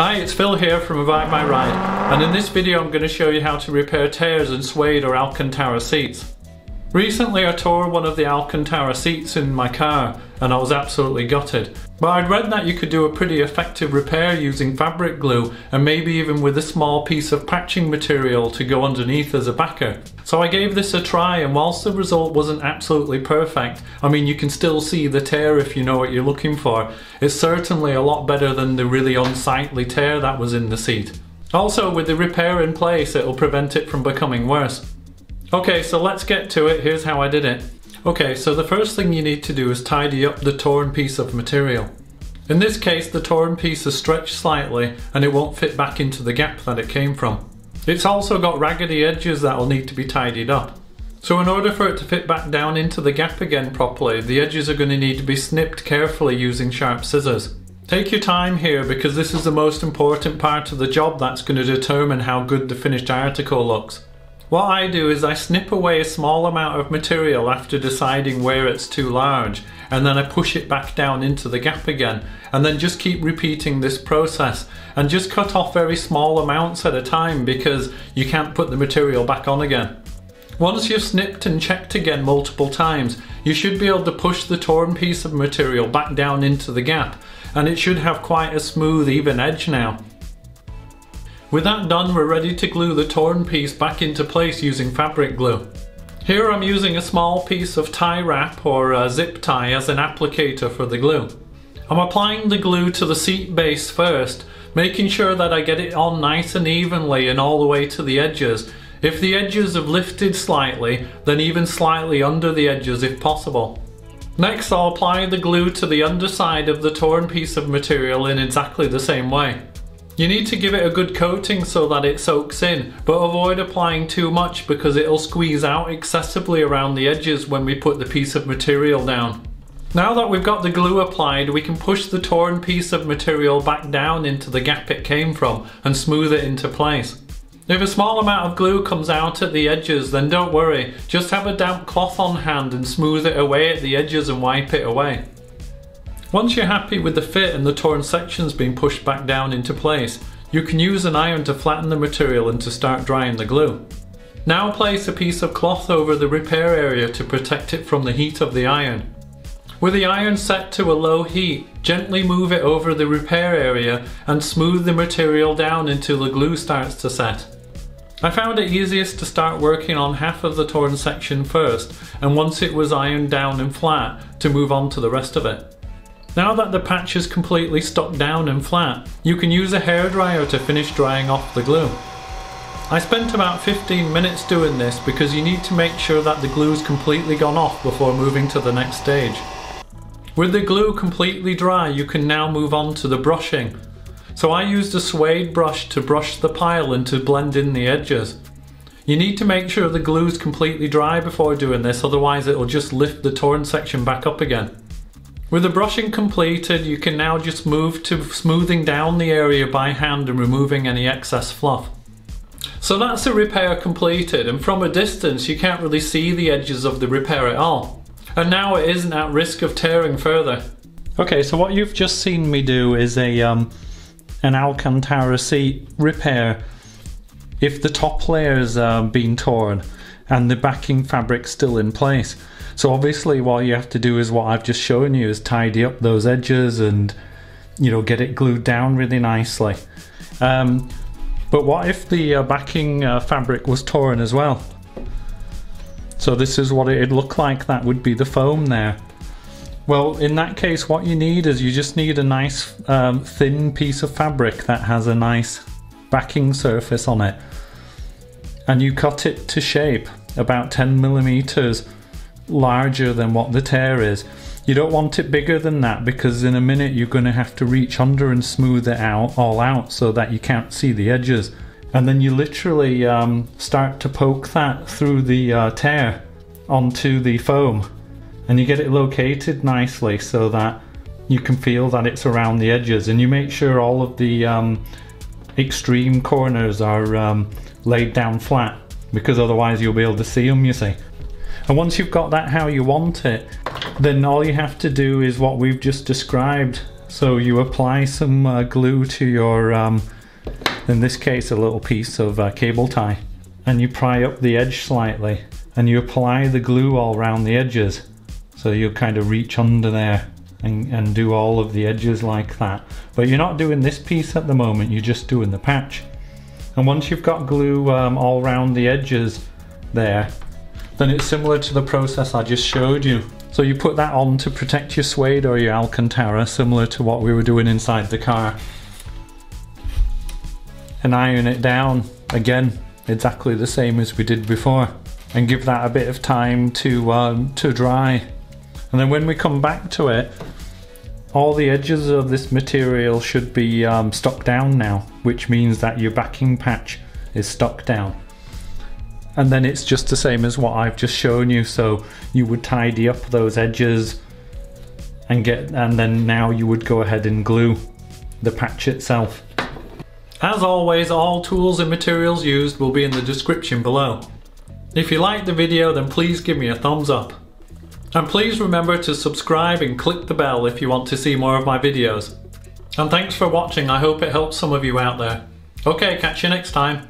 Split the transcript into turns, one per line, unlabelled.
Hi, it's Phil here from Revive My Ride and in this video I'm going to show you how to repair tears in suede or Alcantara seats. Recently I tore one of the Alcantara seats in my car and I was absolutely gutted. But I'd read that you could do a pretty effective repair using fabric glue and maybe even with a small piece of patching material to go underneath as a backer. So I gave this a try and whilst the result wasn't absolutely perfect, I mean you can still see the tear if you know what you're looking for, it's certainly a lot better than the really unsightly tear that was in the seat. Also with the repair in place it'll prevent it from becoming worse. Okay, so let's get to it. Here's how I did it. Okay, so the first thing you need to do is tidy up the torn piece of material. In this case, the torn piece is stretched slightly and it won't fit back into the gap that it came from. It's also got raggedy edges that will need to be tidied up. So in order for it to fit back down into the gap again properly, the edges are going to need to be snipped carefully using sharp scissors. Take your time here because this is the most important part of the job that's going to determine how good the finished article looks. What I do is I snip away a small amount of material after deciding where it's too large and then I push it back down into the gap again and then just keep repeating this process and just cut off very small amounts at a time because you can't put the material back on again. Once you've snipped and checked again multiple times, you should be able to push the torn piece of material back down into the gap and it should have quite a smooth even edge now. With that done, we're ready to glue the torn piece back into place using fabric glue. Here I'm using a small piece of tie wrap or a zip tie as an applicator for the glue. I'm applying the glue to the seat base first, making sure that I get it on nice and evenly and all the way to the edges. If the edges have lifted slightly, then even slightly under the edges if possible. Next I'll apply the glue to the underside of the torn piece of material in exactly the same way. You need to give it a good coating so that it soaks in, but avoid applying too much because it'll squeeze out excessively around the edges when we put the piece of material down. Now that we've got the glue applied, we can push the torn piece of material back down into the gap it came from and smooth it into place. If a small amount of glue comes out at the edges, then don't worry, just have a damp cloth on hand and smooth it away at the edges and wipe it away. Once you're happy with the fit and the torn sections being pushed back down into place, you can use an iron to flatten the material and to start drying the glue. Now place a piece of cloth over the repair area to protect it from the heat of the iron. With the iron set to a low heat, gently move it over the repair area and smooth the material down until the glue starts to set. I found it easiest to start working on half of the torn section first and once it was ironed down and flat to move on to the rest of it. Now that the patch is completely stuck down and flat, you can use a hairdryer to finish drying off the glue. I spent about 15 minutes doing this because you need to make sure that the glue is completely gone off before moving to the next stage. With the glue completely dry you can now move on to the brushing. So I used a suede brush to brush the pile and to blend in the edges. You need to make sure the glue is completely dry before doing this otherwise it will just lift the torn section back up again. With the brushing completed, you can now just move to smoothing down the area by hand and removing any excess fluff. So that's the repair completed and from a distance you can't really see the edges of the repair at all. And now it isn't at risk of tearing further. Okay, so what you've just seen me do is a um, an Alcantara seat repair if the top layer's uh, been torn and the backing fabric's still in place. So obviously what you have to do is what I've just shown you is tidy up those edges and you know get it glued down really nicely. Um, but what if the uh, backing uh, fabric was torn as well? So this is what it'd look like, that would be the foam there. Well, in that case, what you need is you just need a nice um, thin piece of fabric that has a nice backing surface on it. And you cut it to shape, about 10 millimeters larger than what the tear is. You don't want it bigger than that because in a minute you're going to have to reach under and smooth it out all out so that you can't see the edges. And then you literally um, start to poke that through the uh, tear onto the foam and you get it located nicely so that you can feel that it's around the edges and you make sure all of the um, extreme corners are um, laid down flat because otherwise you'll be able to see them you see. And once you've got that how you want it, then all you have to do is what we've just described So you apply some uh, glue to your, um, in this case, a little piece of uh, cable tie, and you pry up the edge slightly, and you apply the glue all around the edges. So you kind of reach under there and, and do all of the edges like that. But you're not doing this piece at the moment, you're just doing the patch. And once you've got glue um, all around the edges there, then it's similar to the process I just showed you. So you put that on to protect your suede or your Alcantara, similar to what we were doing inside the car. And iron it down, again, exactly the same as we did before. And give that a bit of time to, um, to dry. And then when we come back to it, all the edges of this material should be um, stuck down now, which means that your backing patch is stuck down. And then it's just the same as what I've just shown you. So you would tidy up those edges and get, and then now you would go ahead and glue the patch itself. As always, all tools and materials used will be in the description below. If you liked the video, then please give me a thumbs up. And please remember to subscribe and click the bell if you want to see more of my videos. And thanks for watching, I hope it helps some of you out there. Okay, catch you next time.